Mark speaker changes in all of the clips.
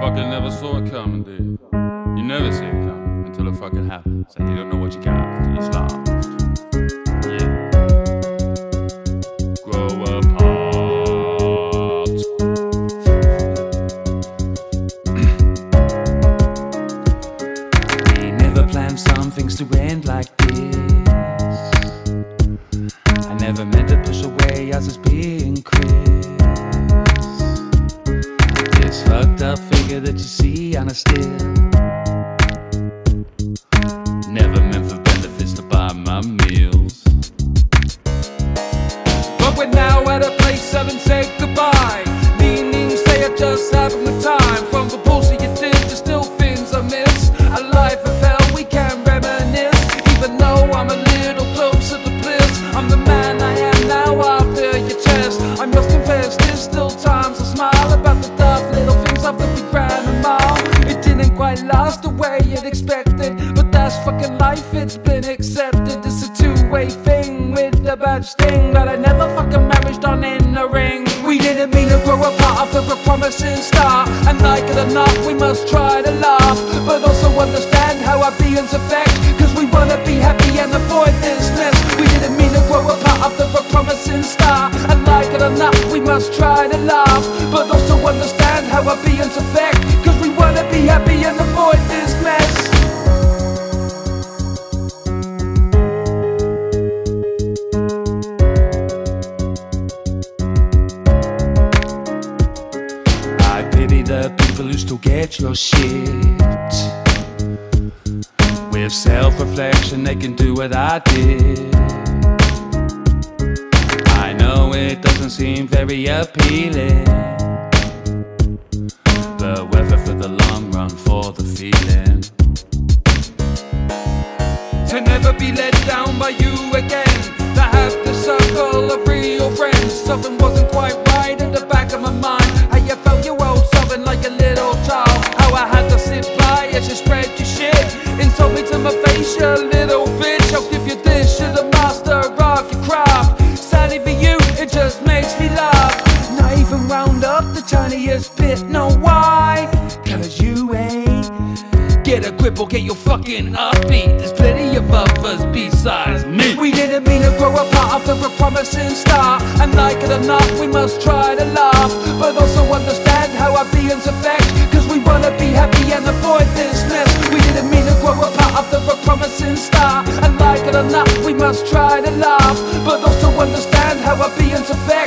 Speaker 1: Fucking never saw it coming, dude. You never see it coming until it fucking happens. And you don't know what you got until it's lost.
Speaker 2: Figure that you see on a still. The way you'd expected, but that's fucking life. It's been accepted. It's a two-way thing with a bad sting, but I never fucking married on in the ring. We didn't mean to grow apart after a promising start, and like it or not, we must try to laugh, but also understand how our beings affect. Cause we wanna be happy and avoid this mess. We didn't mean to grow apart after a promising start, and like it or not, we must try to laugh, but also understand how our beings affect. Cause we wanna be happy and avoid this mess. I pity the people who still get your shit. With self reflection, they can do what I did. I know it doesn't seem very appealing. The long run, for the feeling. To never be let down by you again. To have the circle of real friends. Something wasn't quite right at the back of my mind. How you felt you owed something like a little child. How I had to sit by as you spread your shit. Insult me to my face, you little bitch. I'll give you this, you're the master of your craft. Sadly for you, it just Get a grip or get your fucking offbeat. There's plenty of others besides me. We didn't mean to grow apart after a promising start. And like it or not, we must try to laugh. But also understand how our beings affect. Cause we wanna be happy and avoid this mess. We didn't mean to grow apart after a promising start. And like it or not, we must try to laugh. But also understand how our beings affect.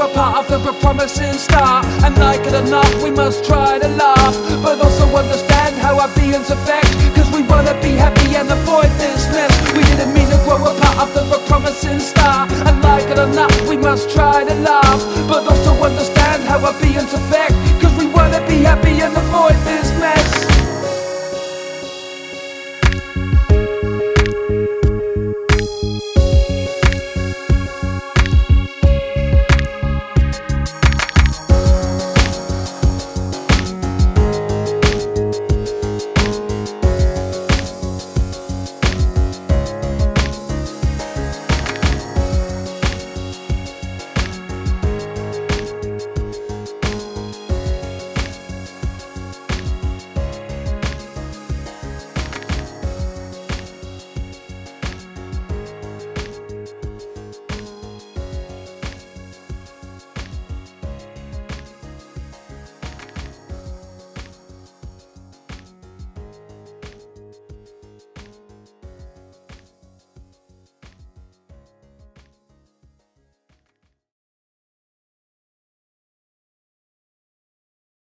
Speaker 2: Didn't mean to grow apart after a promising start. And like it or not, we must try to laugh. But also understand how our beings affect. Cause we wanna be happy and avoid this mess. We didn't mean to grow apart after a promising start. And like it or not, we must try to laugh. But also understand how our beings affect. Cause we wanna be happy and avoid.